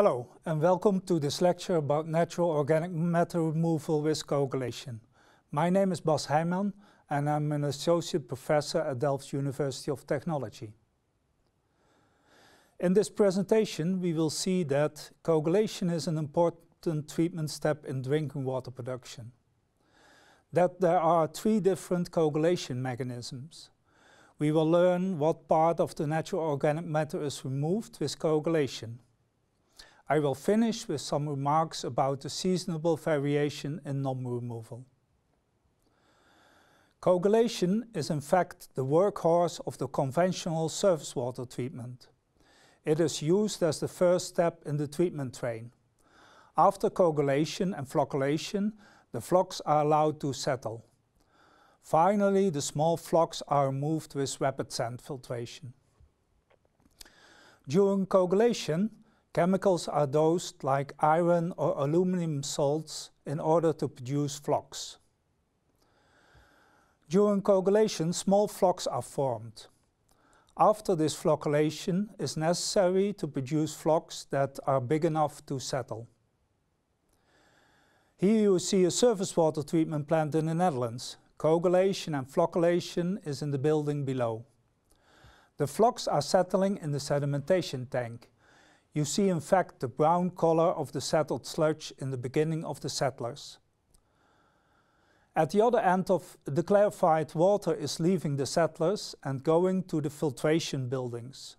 Hello, and welcome to this lecture about natural organic matter removal with coagulation. My name is Bas Heijman, and I'm an associate professor at Delft University of Technology. In this presentation, we will see that coagulation is an important treatment step in drinking water production. That there are three different coagulation mechanisms. We will learn what part of the natural organic matter is removed with coagulation. I will finish with some remarks about the seasonable variation in NOM removal. Coagulation is in fact the workhorse of the conventional surface water treatment. It is used as the first step in the treatment train. After coagulation and flocculation, the flocks are allowed to settle. Finally, the small flocks are removed with rapid sand filtration. During coagulation, chemicals are dosed like iron or aluminum salts in order to produce flocks. During coagulation, small flocks are formed. After this flocculation is necessary to produce flocks that are big enough to settle. Here you see a surface water treatment plant in the Netherlands, Coagulation and flocculation is in the building below. The flocks are settling in the sedimentation tank. You see in fact the brown color of the settled sludge in the beginning of the settlers. At the other end of the clarified water is leaving the settlers and going to the filtration buildings.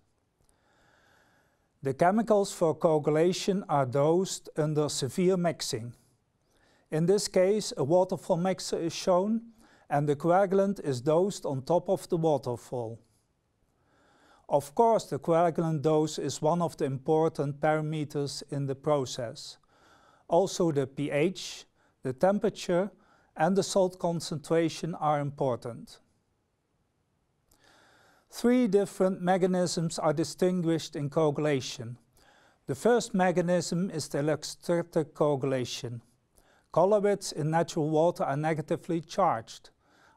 The chemicals for coagulation are dosed under severe mixing. In this case, a waterfall mixer is shown and the coagulant is dosed on top of the waterfall. Of course, the coagulant dose is one of the important parameters in the process. Also the pH, the temperature and the salt concentration are important. Three different mechanisms are distinguished in coagulation. The first mechanism is the electrostatic coagulation. Colloids in natural water are negatively charged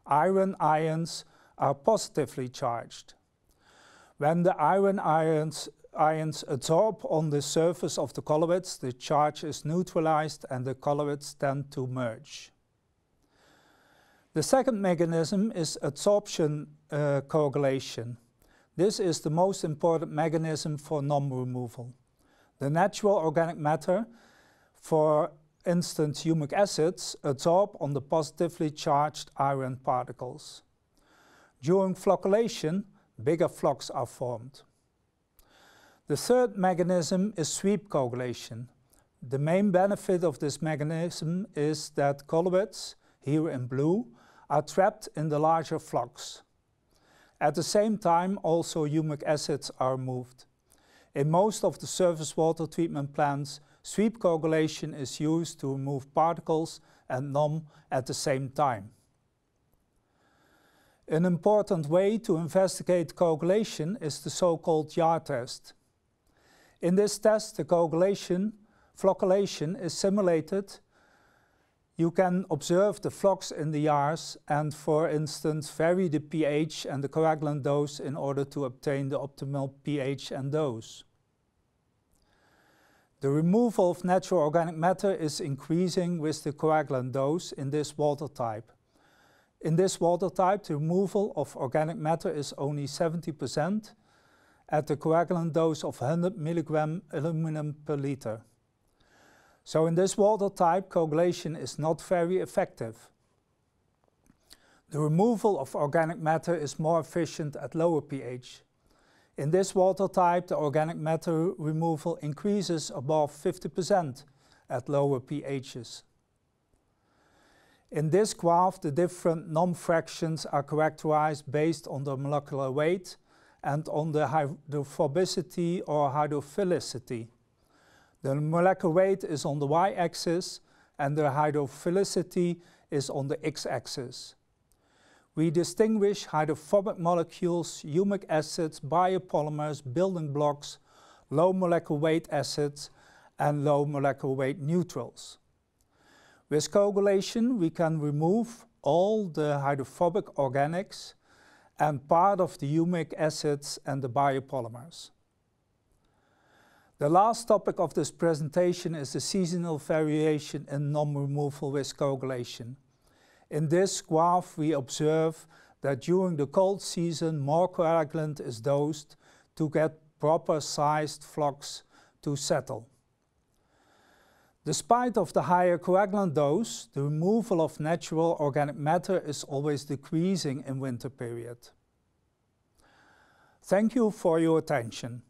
iron ions are positively charged. When the iron ions, ions adsorb on the surface of the colloids, the charge is neutralized and the colloids tend to merge. The second mechanism is adsorption uh, coagulation. This is the most important mechanism for NOM removal. The natural organic matter for instance humic acids, adsorb on the positively charged iron particles. During flocculation, bigger flocks are formed. The third mechanism is sweep coagulation. The main benefit of this mechanism is that colloids, here in blue, are trapped in the larger flocks. At the same time, also humic acids are moved. In most of the surface water treatment plants, Sweep coagulation is used to remove particles and NOM at the same time. An important way to investigate coagulation is the so-called jar test. In this test, the coagulation flocculation is simulated. You can observe the flocks in the jars and, for instance, vary the pH and the coagulant dose in order to obtain the optimal pH and dose. The removal of natural organic matter is increasing with the coagulant dose in this water type. In this water type, the removal of organic matter is only 70% at the coagulant dose of 100 milligram aluminum per liter. So in this water type, coagulation is not very effective. The removal of organic matter is more efficient at lower pH. In this water type, the organic matter removal increases above 50% at lower pHs. In this graph, the different NOM fractions are characterized based on the molecular weight and on the hydrophobicity or hydrophilicity. The molecular weight is on the y-axis and the hydrophilicity is on the x-axis. We distinguish hydrophobic molecules, humic acids, biopolymers, building blocks, low molecular weight acids, and low molecular weight neutrals. With coagulation, we can remove all the hydrophobic organics and part of the humic acids and the biopolymers. The last topic of this presentation is the seasonal variation in NOM removal with coagulation. In this graph we observe that during the cold season more coagulant is dosed to get proper sized flocks to settle. Despite of the higher coagulant dose, the removal of natural organic matter is always decreasing in winter period. Thank you for your attention.